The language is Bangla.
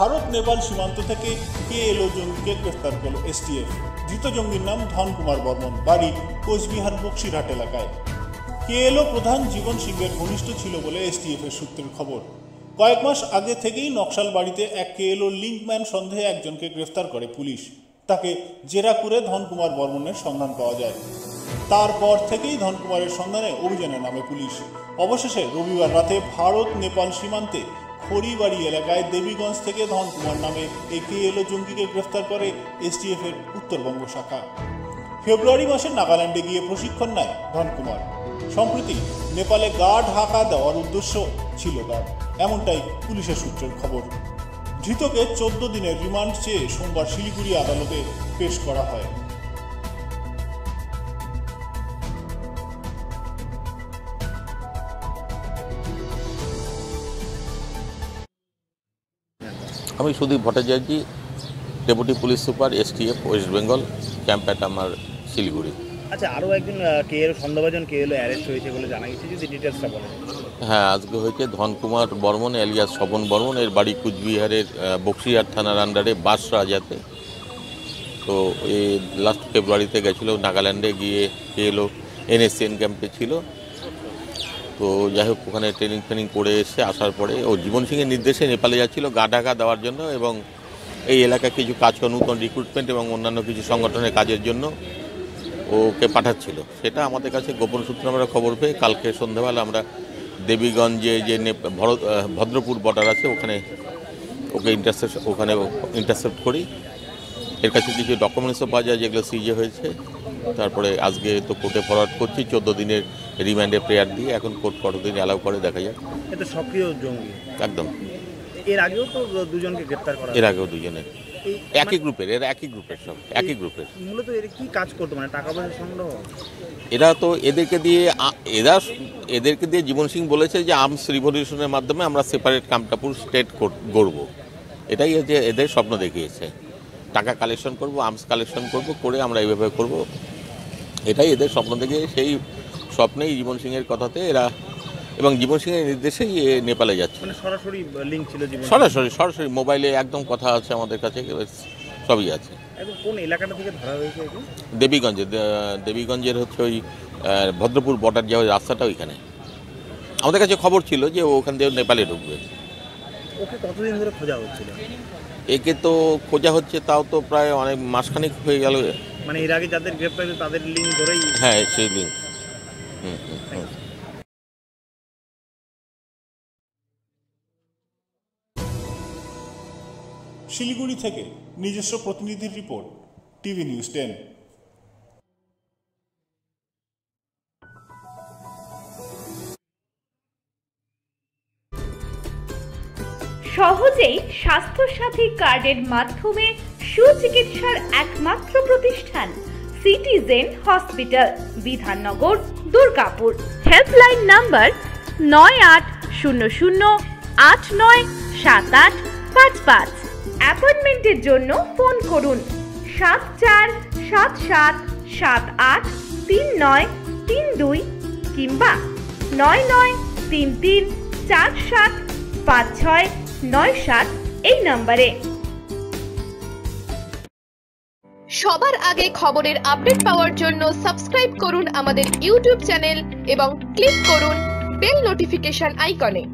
ভারত নেপাল সীমান্ত থেকে কে এলো জঙ্গিকে গ্রেফতার করল এসটিএফ। ধৃত জঙ্গির নাম ধন কুমার বর্মন, বাড়ি কোচবিহার বক্সিরহাট এলাকায়। কে এলো প্রধান জীবন সিংহের ঘনিষ্ঠ ছিল বলে এসটিএফ এর সূত্রের খবর। কয়েক মাস আগে থেকেই নকশাল বাড়িতে এক কে এলো লিঙ্কম্যান সন্দেহে একজনকে গ্রেফতার করে পুলিশ। তাকে জেরা করে ধনকুমার বর্মনের সন্ধান পাওয়া যায়। তারপর থেকেই ধনকুমারের সন্ধানে অভিযানে নামে পুলিশ। অবশেষে রবিবার রাতে ভারত নেপাল সীমান্তে খড়িবাড়ি এলাকায় দেবীগঞ্জ থেকে ধনকুমার নামে এই কে এলো জঙ্গিকে গ্রেফতার করে এসটিএফ এর উত্তরবঙ্গ শাখা। ফেব্রুয়ারি মাসে নাগাল্যান্ডে গিয়ে প্রশিক্ষণ নেয় ধনকুমার। সম্প্রতি নেপালে গা ঢাকা দেওয়ার উদ্দেশ্য ছিল তার। এমনটাই পুলিশের সূত্রের খবর। ধৃতকে চোদ্দ দিনের রিমান্ড চেয়ে সোমবার শিলিগুড়ি আদালতে পেশ করা হয়। আমি Sudip Bhattacharya deputy police super STF West Bengal camp at আমার শিলিগুড়ি। আচ্ছা আরও একজন কে এলো সন্দেহভাজন কে এলো অ্যারেস্ট হয়েছে বলে জানা গেছে যদি ডিটেলসটা বলেন। হ্যাঁ আজকে হয়েছে ধনকুমার বর্মন এলিয়াস স্বপন বর্মন এর বাড়ি কুচবিহারের আহ, বক্সিহাট থানার আন্ডারে বাস রাজাতে তো এই লাস্ট ফেব্রুয়ারিতে গেছিল নাগাল্যান্ডে গিয়ে এলো এনএসএন ক্যাম্পে ছিল। তো যাই হোক, ওখানে ট্রেনিং ফ্রেনিং করে এসে আসার পরে, ও জীবন সিংয়ের নির্দেশে নেপালে যাচ্ছিল, গা ঢাকা দেওয়ার জন্য এবং এই এলাকায় কিছু কাজ নূতন রিক্রুটমেন্ট এবং অন্যান্য কিছু সংগঠনের কাজের জন্য ওকে পাঠাচ্ছিল। সেটা আমাদের কাছে গোপন সূত্রে আমরা খবর পেয়ে কালকে সন্ধ্যাবেলা আমরা দেবীগঞ্জে যে ভদ্রপুর বর্ডার আছে, ওখানে ওকে ইন্টারসেপ্ট ওখানে ইন্টারসেপ্ট করি। এর কাছে কিছু ডকুমেন্টসও পাওয়া যায়, যেগুলো সিজে হয়েছে। তারপরে আজকে তো কোর্টে ফরওয়ার্ড করছি চোদ্দ দিনের রিমান্ডে প্রেয়ার দিয়ে এখন কোর্ট কতদিন অ্যালাউ করে দেখা যাক। এ তো সক্রিয় জঙ্গি। একদম। এর আগেও তো দুজনকে গ্রেপ্তার করা এর আগেও দুজনে একই গ্রুপের এরা একই গ্রুপের সব একই গ্রুপের। মূলত এর কি কাজ করতো মানে টাকা পয়সা সংগ্রহ? এরা তো এদেরকে দিয়ে এরা এদেরকে দিয়ে জীবন সিং বলেছে যে আর্মস রিভলিউশনের মাধ্যমে আমরা সেপারেট কামটাপুর স্টেট গড়ব। এটাই হচ্ছে এদের স্বপ্ন দেখিয়েছে। টাকা কালেকশন করব আর্মস কালেকশন করব করে আমরা এইভাবে করব। এটাই এদের স্বপ্ন থেকে সেই স্বপ্নেই জীবন সিংয়ের কথাতে এরা এবং জীবন সিংয়ের নির্দেশেই এ নেপালে যাচ্ছে। মানে সরাসরি লিঙ্ক ছিল সরাসরি সরাসরি মোবাইলে একদম কথা আছে আমাদের কাছে সবই আছে। কোন এলাকাটা থেকে ধরা হয়েছে দেবীগঞ্জে দেবীগঞ্জের হচ্ছে ওই ভদ্রপুর বর্ডার যাওয়ার রাস্তাটা ওইখানে। আমাদের কাছে খবর ছিল যে ওখান দিয়ে নেপালে ঢুকবে। ওকে কতদিন ধরে খোঁজা হচ্ছিল? একে তো খোঁজা হচ্ছে তাও তো প্রায় অনেক মাসখানেক হয়ে গেল। মানে এর আগে যাদের গ্রেপ্তার হয়েছে তাদের লিঙ্ক ধরেই হ্যাঁ সেই লিঙ্ক হুম হুম শিলিগুড়ি থেকে নিজস্ব প্রতিনিধির রিপোর্ট টিভি নিউজ টেন। সহজেই স্বাস্থ্যসাথী কার্ডের মাধ্যমে সুচিকিৎসার একমাত্র প্রতিষ্ঠান citizen hospital, Bidhannagar, Durgapur. Helpline number নয় আট শূন্য শূন্য আট নয় সাত আট পাঁচ পাঁচ। অ্যাপয়েন্টমেন্টের জন্য ফোন করুন সাত চার সাত সাত সাত আট তিন নয় তিন দুই কিংবা নয় নয় তিন তিন চার সাত পাঁচ ছয় নয় সাত এই নম্বরে। সবার আগে খবরের আপডেট পাওয়ার জন্য সাবস্ক্রাইব করুন আমাদের ইউটিউব চ্যানেল এবং ক্লিক করুন বেল নোটিফিকেশন আইকনে।